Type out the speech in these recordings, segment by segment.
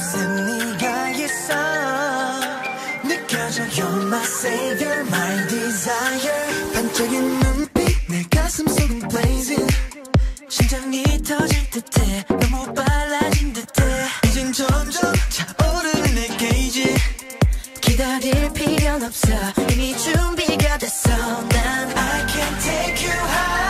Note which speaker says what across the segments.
Speaker 1: 곳에 네가 있어 느껴져 You're my savior, my desire 반짝인 눈빛 내 가슴 속은 blazing 심장이 터질 듯해 너무 빨라진 듯해 이젠 점점 차오르는 내 게이지 기다릴 필요는 없어 이미 준비가 됐어 난 I can t take you high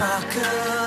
Speaker 1: sparkle